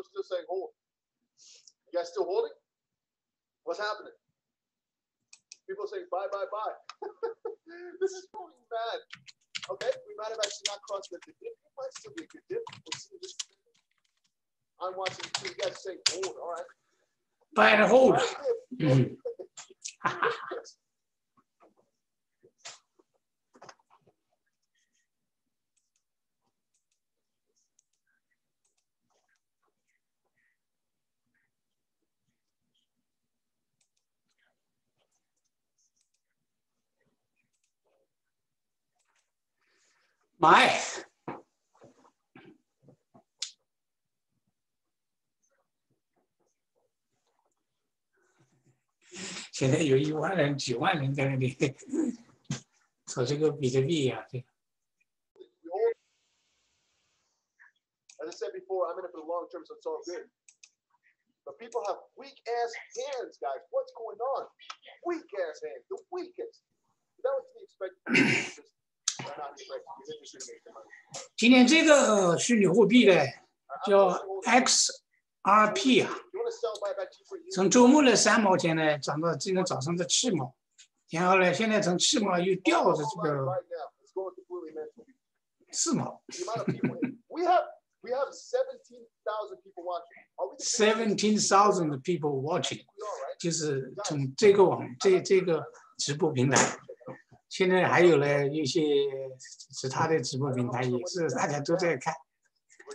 are still saying hold. You guys still holding? What's happening? People are saying bye, bye, buy. this is going bad. Okay, we might have actually not crossed the dip. It might still be a good dip. We'll see this. I'm watching you guys saying hold. All right. buy and hold. Buy dip. Mhm.买，现在有一万人、几万人在那里炒这个比特币呀、这个 We hold. As I said before, I'm in it for the long term, so it's all good. But people have weak ass hands, guys. What's going on? Weak ass hands, the weakest. That was to be expected. 今天这个虚拟货币呢叫 xrp 啊从周末的三毛钱呢涨到今天早上的七毛。然后呢现在从七毛又掉到这个四毛。seventeen thousand people watching 就是从这个网这这个直播平台。现在还有呢一些其他的直播平台也是大家都在看。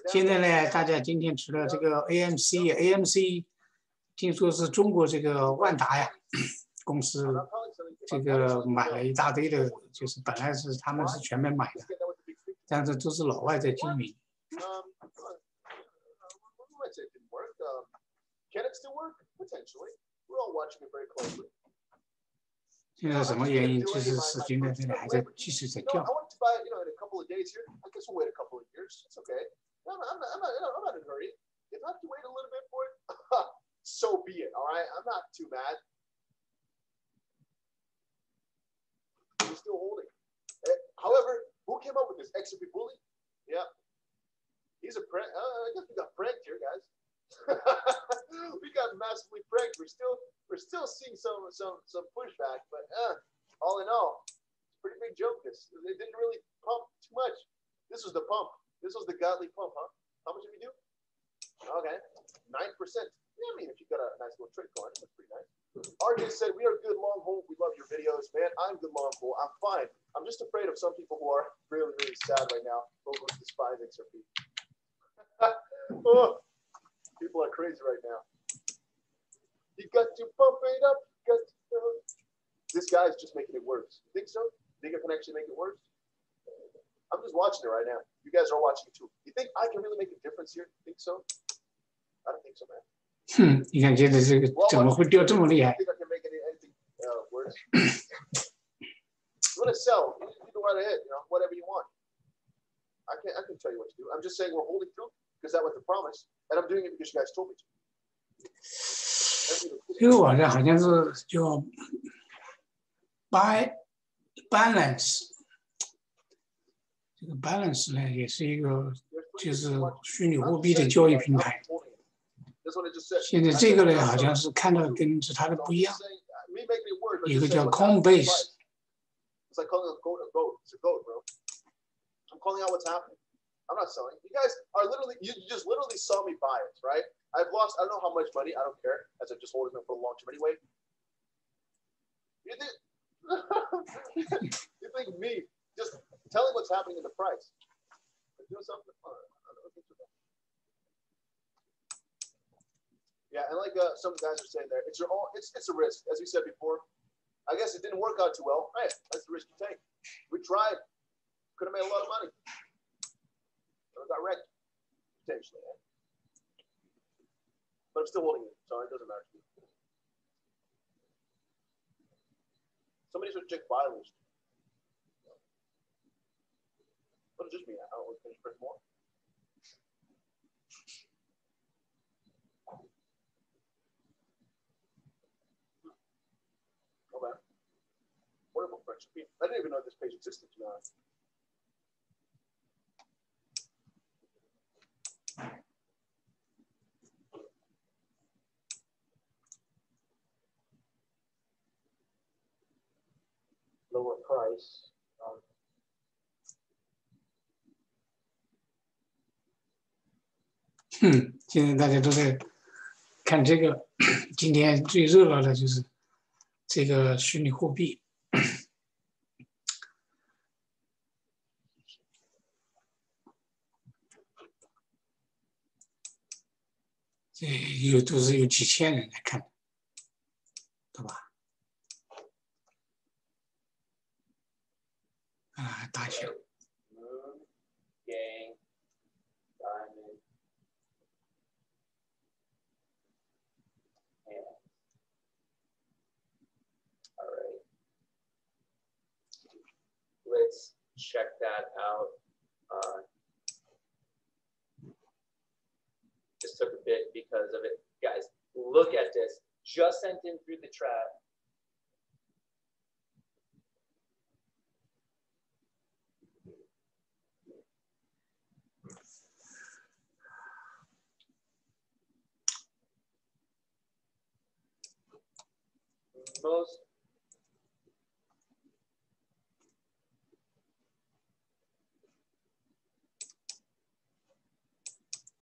现在呢大家今天除了这个 amc amc 听说是中国这个万达呀 公司这个买了一大堆的就是本来是他们是全面买的但是都是老外在经营。现在什么原因？就是史军在这里还在继续在 No, I 掉。 want to buy it, you know, in a couple of days here. I guess we'll wait a couple of years. It's okay. I'm not, I'm not, I'm not, I'm not in a hurry. If I have to wait a little bit for it, so be it. All right. I'm not too mad. We're still holding. Eh, However, who came up with this? XRP Bully? Yeah. He's a prank. Uh, I guess we got pranked here, guys. we got massively pranked. We're still, we're still seeing some, some, some pushback, but uh, all in all, it's pretty big joke. This it didn't really pump too much. This was the pump. This was the godly pump, huh? How much did we do? Okay, nine percent. Yeah, I mean, if you got a nice little trick going, that's pretty nice. RJ said, "We are good long haul. We love your videos, man. I'm good long haul. I'm fine. I'm just afraid of some people who are really, really sad right now over despise XRP. oh, people are crazy right now. You got to pump it up. Got to, you. This guy is just making it worse. You think so? You think I can actually make it worse? I'm just watching it right now. You guys are watching too. You think I can really make a difference here? You think so? I don't think so, man. Hmm. You can get this. You can make any, uh, worse? you want to sell? You, you go right ahead. You know, whatever you want. I can I can tell you what to do. I'm just saying we're holding through because that was the promise and I'm doing it because you guys told me to. Everything is 这个网站好像是叫 Buy Balance，这个 Balance 呢也是一个 There's 就 plenty 是 of people 虚拟 watching. 货 I'm 币 just 的 saying, 交易 like, 平 I'm 台。 holding it. That's what I just said. 现在 I 这 said 个 it 呢， myself. 好像是看到跟其他的 So 不 I'm 一样 just。saying, uh, me making it worse, but 一个 just 叫 saying what's happening in the Coinbase price. It's like calling a goat a goat. It's a goat, bro. I'm calling out what's happening. I'm not selling. You guys are literally, you just literally saw me buy it, right? I've lost, I don't know how much money. I don't care, as I'm just holding them for the long term anyway. You think, you think me just telling what's happening in the price? Doing something? So. Yeah, and like uh, some guys are saying there, it's your own, it's it's a risk, as we said before. I guess it didn't work out too well. Hey, that's the risk you take. We tried, could have made a lot of money. Got potentially. eh? But I'm still holding it, so it doesn't matter. to me. Somebody should check list. What does this mean? I don't know. Can you press more? Okay. Wonderful French. I didn't even know this page existed, to be honest. Lower price. Um, 哼，现在大家都在看这个，今天最热闹的就是这个虚拟货币。这有都是有几千人来看，Check that out. Uh, just took a bit because of it. Guys, look at this. Just sent in through the trap. most